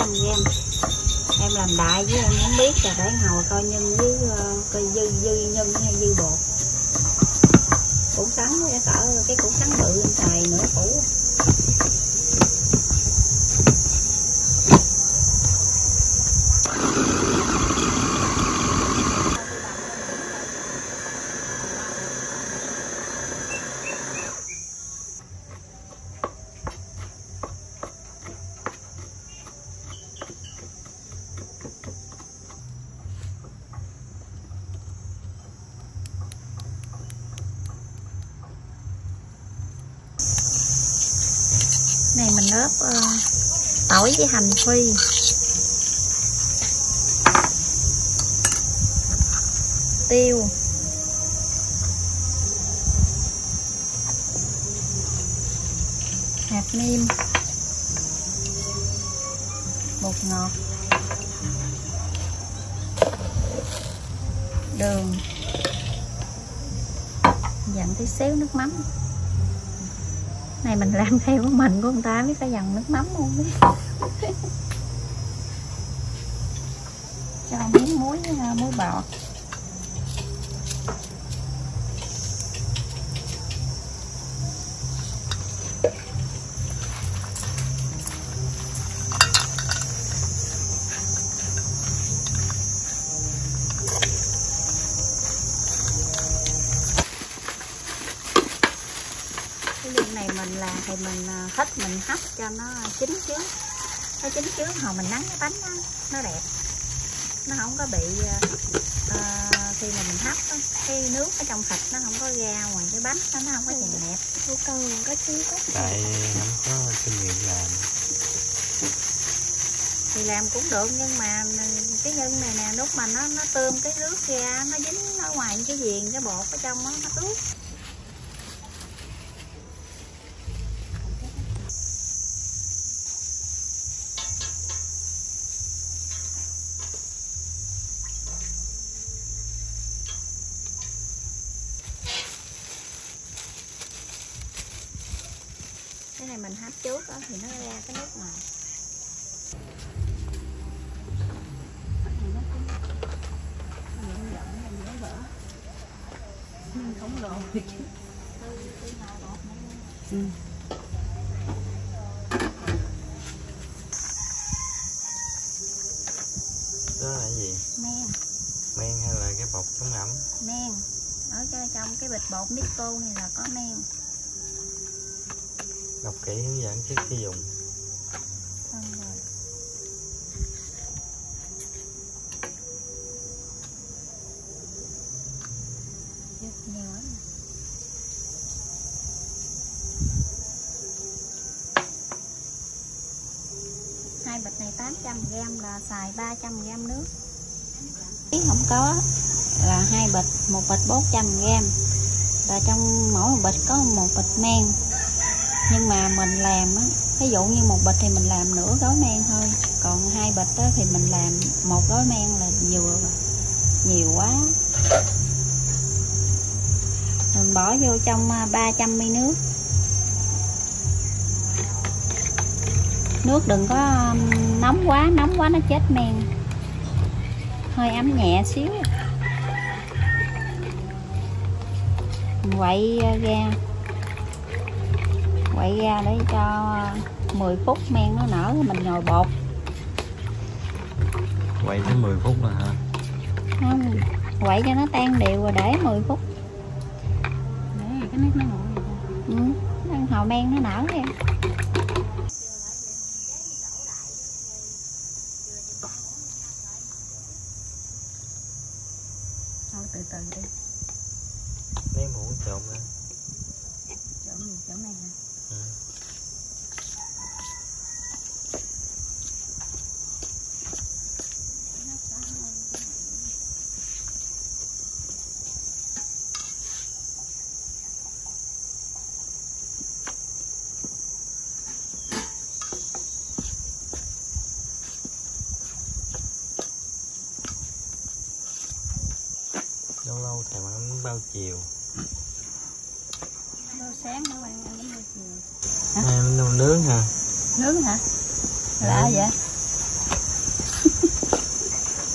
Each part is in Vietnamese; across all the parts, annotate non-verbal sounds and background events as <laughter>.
trăm gram em. Làm đại với em muốn biết là để hồi coi nhân với ờ, coi dư dư nhân hay dư bột. Củ sắn với cỡ, cái củ sắn bự em xài nửa củ này mình ướp ờ, tỏi với hành phi. Tiêu. Hạt nêm bột ngọt. Đường. Dặn tí xíu nước mắm. Này mình làm <laughs> theo của mình của người ta, biết phải dặn nước mắm không? biết cho miếng muối à, muối bọt cái viên này mình làm thì mình à, hết thích mình hấp cho nó chín trước nó chín trước hồi mình nắng cái bánh nó, nó đẹp. Nó không có bị à, khi mà mình hấp á, cái nước ở trong thịt nó không có ra ngoài cái bánh nó nó không có chèn đẹp. Cô cần có chứ có tại không có kinh nghiệm làm. Thì làm cũng được nhưng mà cái nhân này nè lúc mà nó nó tươm cái nước ra nó dính ở ngoài cái viền cái bột ở trong đó, nó ướt mình hấp trước đó thì nó ra cái nước ngoài. Không lộ đó là gì? Men. Men hay là cái bột chống ẩm? Men. Ở trong cái bịch bột Nico này là có men đọc kỹ hướng dẫn trước khi dùng. Hai bịch này 800g là xài 300g nước. Không có là hai bịch, một bịch 400g là trong mỗi bịch có một bịch men nhưng mà mình làm á, ví dụ như một bịch thì mình làm nửa gói men thôi. Còn hai bịch á thì mình làm một gói men là vừa nhiều quá. Mình bỏ vô trong à, 300 ml nước. Nước đừng có nóng quá nóng quá nó chết men. Hơi ấm nhẹ xíu. Mình quậy à, ra quậy ra để cho 10 phút men nó nở mình nhồi bột. Quay tới 10 phút là hả? Không quậy cho nó tan đều rồi để 10 phút. Để cái nước nó nguội ừ, ăn hồi men nó nở em thôi từ từ đi. Lấy muỗng trộn lên chỗ gì chỗ này hả lâu lâu thèm ăn bao chiều. Đâu sáng nữa bạn ăn bánh hai bánh bao nướng hả? Nướng hả? Lạ vậy? <laughs>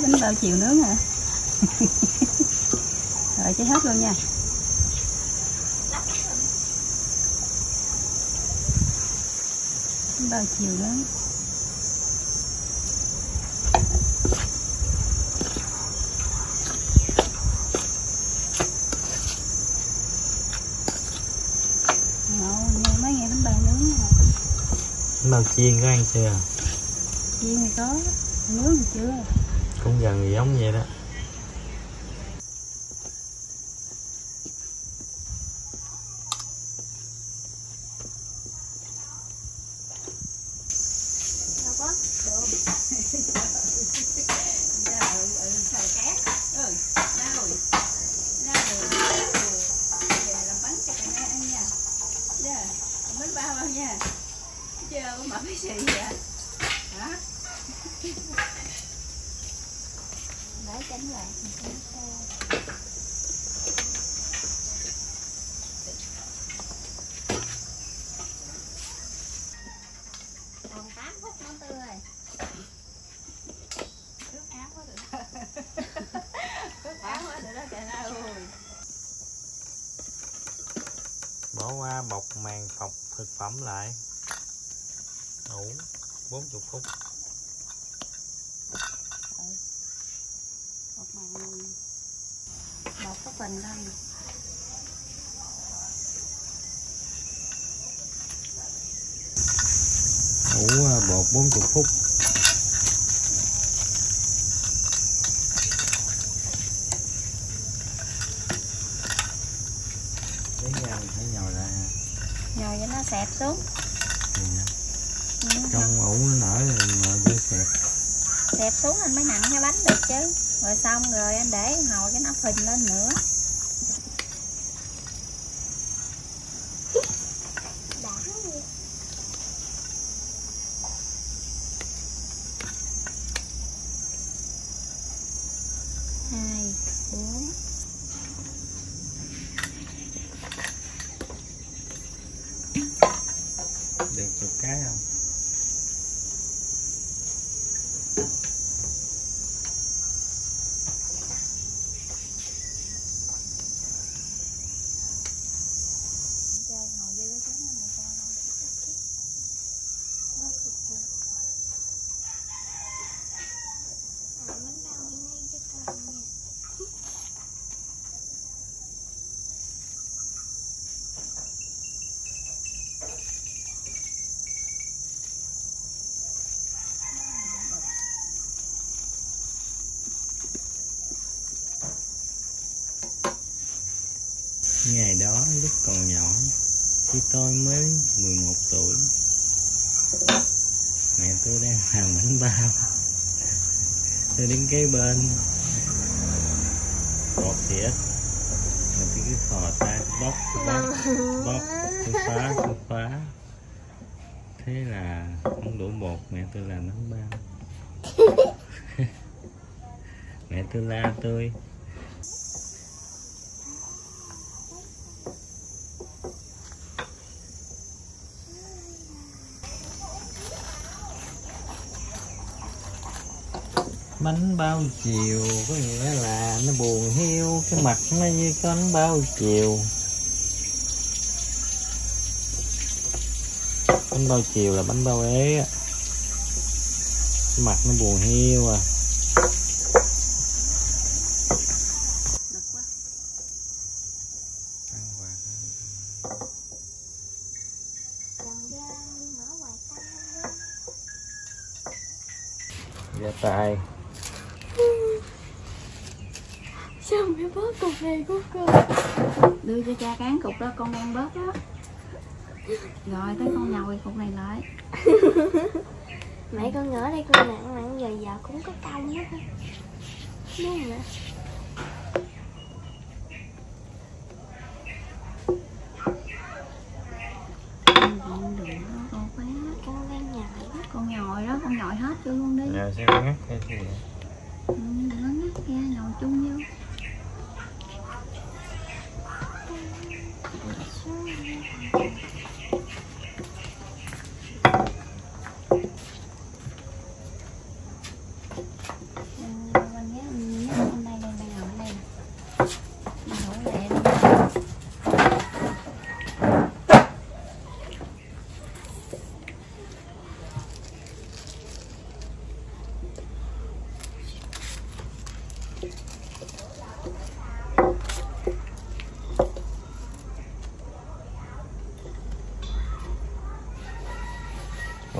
Bánh bao chiều nướng hả? <laughs> Rồi cháy hết luôn nha. Bánh bao chiều nướng ngon như mấy ngày bánh bao nướng nè bánh bao chiên có ăn chưa? Chiên thì có nướng thì chưa. Cũng gần giống vậy đó đâu có được ừ, ừ, xài cát ừ, đâu đâu về làm bánh cho cả nhà ăn nha yeah. bánh bao bao nha chưa có mở cái gì vậy hả để tránh lại còn 8 phút nữa tươi rồi Nước áo quá được Nước áo quá được đó trời ơi bỏ qua bọc màng phòng thực phẩm lại. Đủ 40 phút. Một màn một cái bình thôi ủ à, bột 40 phút lấy ra mình phải nhồi ra nhồi cho nó xẹp xuống. Nè, Ừ, trong ủ nó nở rồi nhồi vô xẹp. Xẹp xuống anh mới nặng cái bánh được chứ. Rồi xong rồi anh để hồi cái nó phình lên nữa hai bốn được chục cái không chơi ngồi dưới cái chén này cho nó nó cực kỳ ngày đó lúc còn nhỏ khi tôi mới 11 tuổi. Mẹ tôi đang làm bánh bao. Tôi đứng kế bên. Bột thì ít. Mà tôi cứ thò tay bóc bóc bóc tôi phá tôi phá. Thế là không đủ bột, mẹ tôi làm bánh bao. <laughs> Mẹ tôi la tôi. Bánh bao chiều, có nghĩa là nó buồn hiu cái mặt nó như cái bánh bao chiều. Bánh bao chiều là bánh bao ế á. Cái mặt nó buồn hiu à nực quá ăn quạt ra tay Sao mẹ bớt cục này của con đưa cho cha cán cục đó con ăn bớt đó rồi tới con nhồi cục này lại. <laughs> Mẹ con ngỡ đây con nặng nặng giờ giờ cũng có công đó thôi Đúng không con đang nhồi đó con nhồi hết cho luôn đi. Giờ sẽ ngắt hay gì ừ, đừng có ngắt ra nhồi chung vô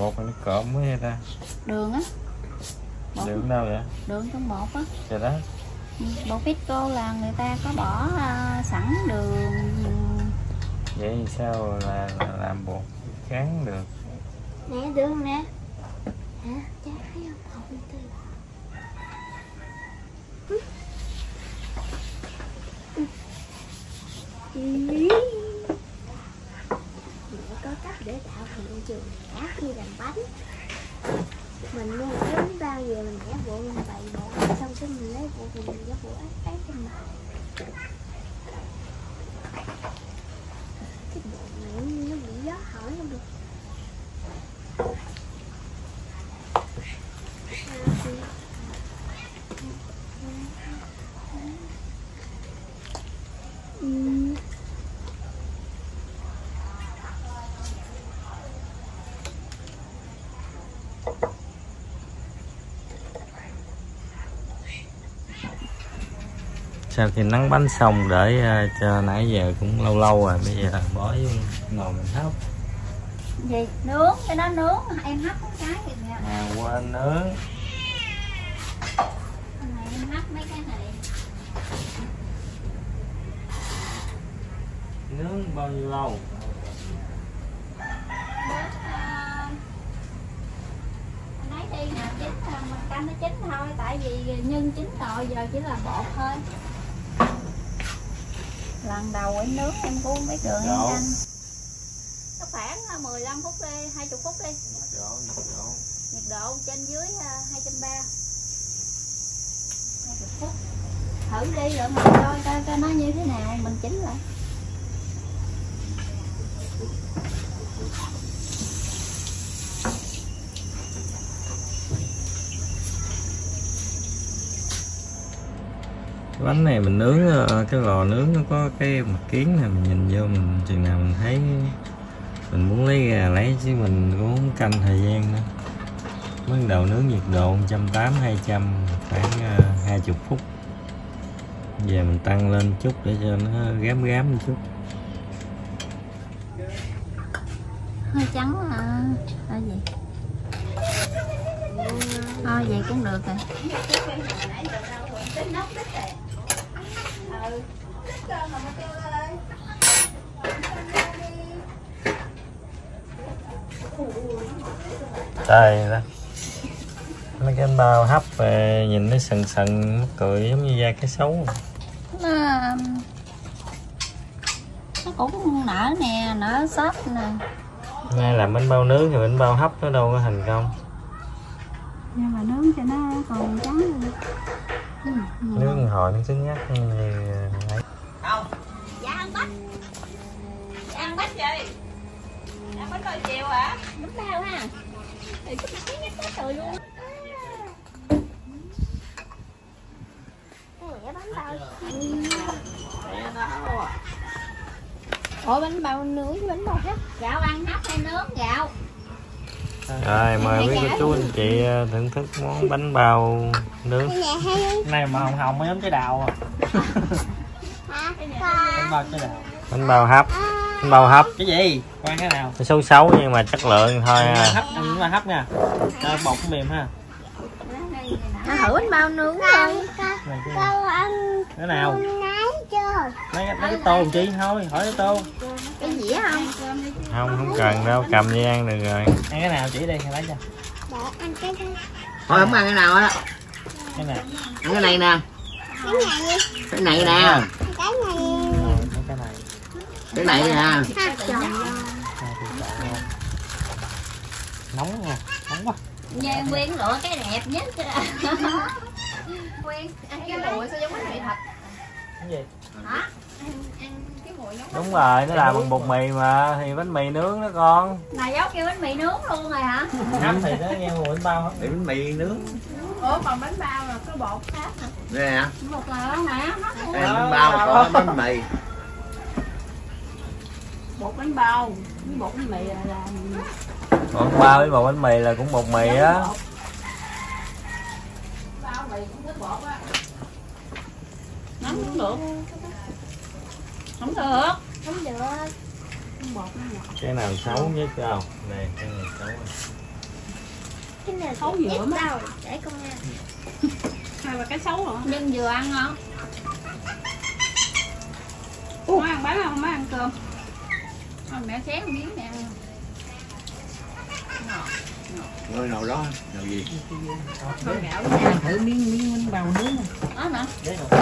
Bột này nó cộm quá vậy ta. Đường á. Bột đường đâu vậy? Đường trong bột á. Trời đó. Bột Fisco là người ta có bỏ à, sẵn đường. Vậy thì sao là, là làm bột cán được? Nè đường nè. Hả cha thấy không không tư Mẹ có cách trong tạo hiện trường cả khi làm bánh. Mình mua một cái bánh bao về mình vẽ bộ mình bày bộ, xong cái mình lấy bộ mình vẽ bộ ác ác trên mặt cái bộ này nó bị gió hỏi không được. Sau khi nắng bánh xong để ờ, cho nãy giờ cũng lâu lâu rồi bây giờ bỏ vô nồi mình hấp gì nướng cái đó nướng em hấp cái cái kìa nè. À quên nướng. Này em hấp mấy cái này. Nướng bao nhiêu lâu lấy đi nè chín à, mình canh nó chín thôi tại vì nhân chín rồi giờ chỉ là bột thôi lần đầu em nướng em cũng không biết đường em Độ. canh nó khoảng à, 15 phút đi 20 phút đi. Độ, độ. nhiệt độ trên dưới à, 230 20 phút. Thử đi rồi mình coi coi coi nó như thế nào mình chỉnh lại bánh này mình nướng ờ, cái lò nướng nó có cái mặt kiến này mình nhìn vô mình chừng nào mình thấy mình muốn lấy gà lấy chứ mình cũng không canh thời gian nữa. Mới đầu nướng nhiệt độ 180 200 khoảng ờ, 20 phút. Giờ mình tăng lên chút để cho nó gám gám một chút. Hơi trắng à, à gì thôi vậy cũng được rồi đây đó mấy cái bao hấp về nhìn nó sần sần mắc cười giống như da cái xấu. Nó nó cũng nở nè nở sốt nè. Nay làm bánh bao nướng thì bánh bao hấp nó đâu có thành công nhưng mà nướng cho nó còn trắng ừ, nướng hồi nó cứng ngắc như ấy dạ ăn bánh. Dạ ăn bánh gì? Ăn bánh bao chiều hả? Bánh bao ha. Thì trời luôn Mẹ bánh bao. Ủa bánh bao nướng với bánh bao hấp. Gạo ăn hấp hay nướng gạo rồi mời quý cô chú anh chị ờ, thưởng thức món bánh bao nướng. Này mà hồng hồng mới giống trái đào à. hả? <laughs> bánh bao trái đào. Bánh bao hấp bánh bao hấp. Cái gì? Quan cái nào. Nó xấu nhưng mà chất lượng thôi à. hấp ăn là hấp nha. Cho bột mềm ha. Nó thử bánh bao nướng thôi cái nào chưa? lấy, lấy cái tô làm chi thôi hỏi cái tô. Cái dĩa không? Không không cần đâu cầm đi ăn được rồi. Ăn cái nào chỉ đi lấy cho. Để ăn cái cái. Thôi không ăn cái nào á. Cái nào ăn cái này nè. Cái này cái này nè. Cái này. Rồi, cái này cái này nè. Nóng nha nóng quá. Nhà Nguyên lựa cái đẹp nhất. Nguyên ăn cái mùi sao giống bánh mì thịt cái gì hả? Cái đúng rồi nó làm bằng bột mì mà thì bánh mì nướng đó con. Này giống như bánh mì nướng luôn rồi hả? Ngắm thì nó nghe mùi bánh bao để bánh mì nướng. Ủa còn bánh bao là có bột khác hả? Nè. Một là đây là bánh bao có bánh mì. Bột bánh bao với bột bánh mì là là bột bao với bột bánh mì là cũng bột mì á. bao mì cũng có bột á. Nóng cũng được không được. Không được. Bột nó ngọt cái nào xấu nhất không này cái này xấu cái này Xấu lắm á. đâu để con ăn hay là cái xấu hả? Nhưng vừa ăn ngon. Má ăn bánh không? Má ăn cơm? Thôi mẹ xé một miếng nè. Người nào đó nào gì? Gạo ăn thử miếng miếng bánh bao nướng. Đó mà đấy rồi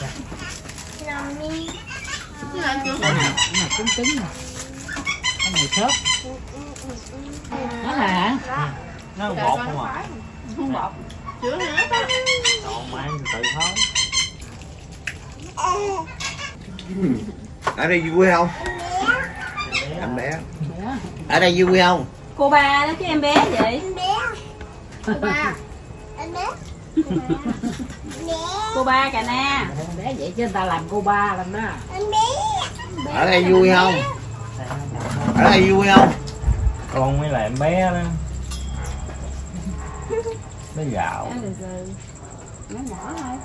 làm đi cái này cứng cứng nè cái này xốp đó là nó bột không à không bọt chữa nữa còn mà ăn tự thôi ở đây vui không em bé ở đây vui không cô ba đó chứ em bé vậy? Anh bé. Cô ba anh bé. cô <laughs> ba cà na Em bé vậy chứ người ta làm cô ba làm đó anh bé ở đây vui không? Ở đây vui không? Con mới là em bé đó. Nó gạo. Nó nhỏ thôi.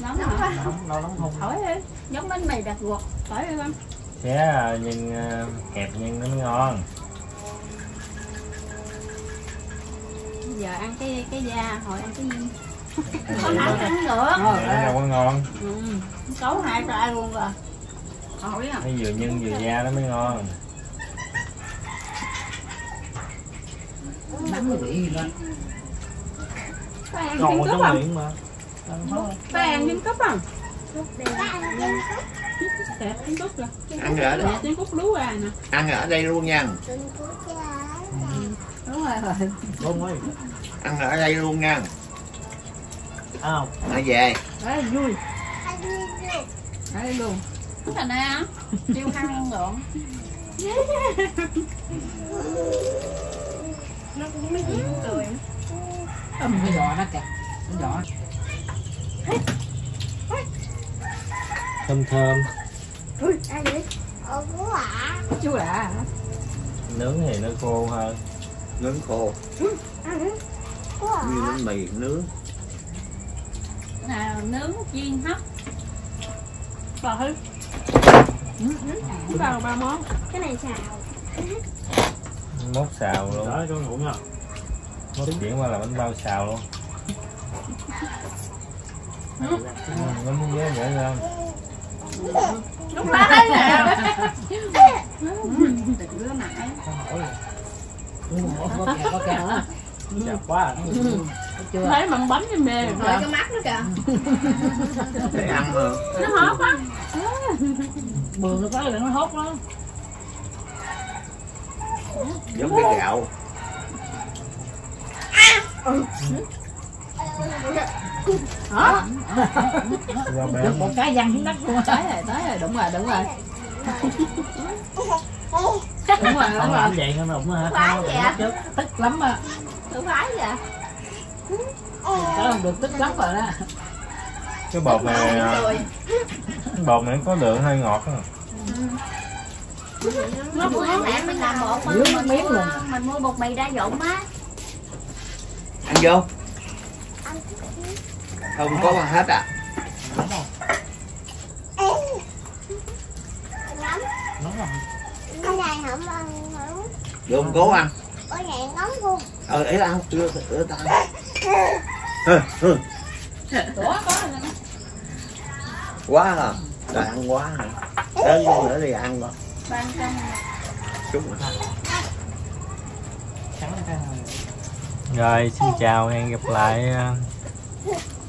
Nóng hả nóng nó nóng không? Thổi đi. Giống bánh mì đặt ruột thổi đi con nhân ờ, kẹp nhân nó mới ngon. Bây giờ ăn cái cái da hồi ăn cái Vậy không ăn nó đâu có ngon. Ừ. cấu hai tay luôn rồi. Hỏi à nó vừa nhân vừa da nó mới ngon. Nóng cái vị gì trứng trong không? miệng mà. Trứng đẹp trứng cút rồi ăn ở đây trứng lú à nè. Ăn ở đây luôn nha. Cha đúng rồi. Ăn ở đây luôn nha không. Nó về. Đấy vui. Đấy luôn. Cái này nè. Tiêu khăn ăn lộn nó cũng mấy gì cũng cười. Ừm, cái giò nó kìa. Cái giò. Thơm thơm. Anh đi ô bố ạ. Chú ạ. Nướng thì nó khô hơn. Nướng khô. Ạ. Như bánh mì nướng nào nướng chiên hấp bò hư bao ba món. Cái này xào. Mốt xào luôn. Đó cho ngủ nha. Chuyển qua là bánh bao xào luôn. Ừ, bánh ghế dễ hơn lúc đấy nè. Tự rửa ấy có kẹo có kẹo quá Thấy chưa? Thấy bằng bánh em mê rồi. Cái mắt nó kìa. Để ăn mà nó hót á bường nó có là nó hốt đó giống cái gạo. Hả? Do bé được một cái văng xuống đất luôn. Tới rồi tới rồi đúng rồi đúng rồi. Đúng rồi đúng không rồi. làm vậy nó đụng hả? À? tức lắm á. Tôi phải vậy cái không được tức lắm rồi đó. Cái bột này bột này có đường hơi ngọt á. nó bữa mẹ mình làm bột mình nó miếng mua, luôn. mình mua bột mì đa dụng á. Ăn vô. Không có ăn hết à? Là cái này không ăn không vô không cố ăn. Cái này ngắm luôn. Ờ ấy ăn chưa ưa ta rồi nè. quá à trời ăn quá à đến con nữa thì ăn rồi. Chút nữa cái rồi xin chào hẹn gặp lại ờ,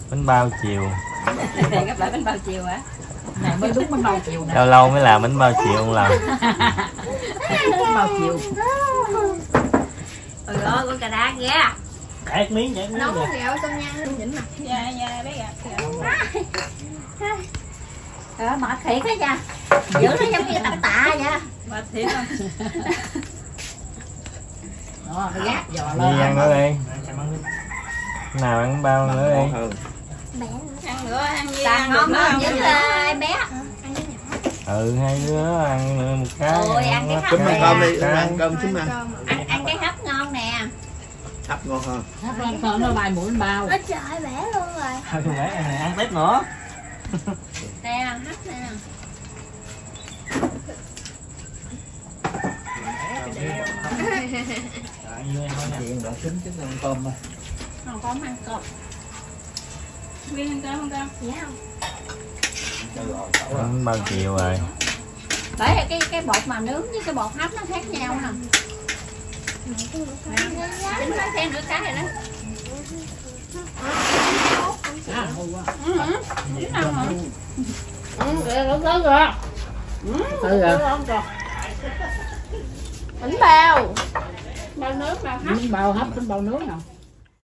bánh bao chiều. Hẹn gặp lại bánh bao chiều hả? Này mới đúng bánh bao chiều nè. Lâu lâu mới làm bánh bao chiều không làm bánh bao chiều. Ôi ơi con cà đá kìa chảy miếng chảy miếng nấu kìa gạo trong nhân nhỉnh mặt. Dạ dạ bé gặp ờ mệt thiệt đó nha. Giữ nó giống như tập tạ vậy mà thiệt không đó gác giò đi lên ăn nữa đi? Nào ăn bao nữa đi. Ăn nữa. Ăn gì ăn ngon hơn. Nữa với em bé. Ăn cái nhỏ. Ừ hai đứa ăn nữa một cái Ôi, ăn cái hết hấp cơm này ăn cái. cơm đi ăn cơm chúng ăn hấp ngon hơn. Hấp lên con nó bay mũi bao. Ôi trời bẻ luôn rồi. <laughs> Thôi con bé này ăn tiếp nữa. <laughs> Nè hấp nè chuyện đã xính chứ ăn cơm mà không có ăn cơm viên ăn cơm ăn cơm Dạ không? Bao chiều rồi? Bởi cái cái bột mà nướng với cái bột hấp nó khác nhau nè chính thêm nữa cái rồi đó à ừ. Ừ ừ kìa nó tới rồi ừ tới bánh bao. Bao nước bao hấp bánh bao hấp bánh bao nướng nào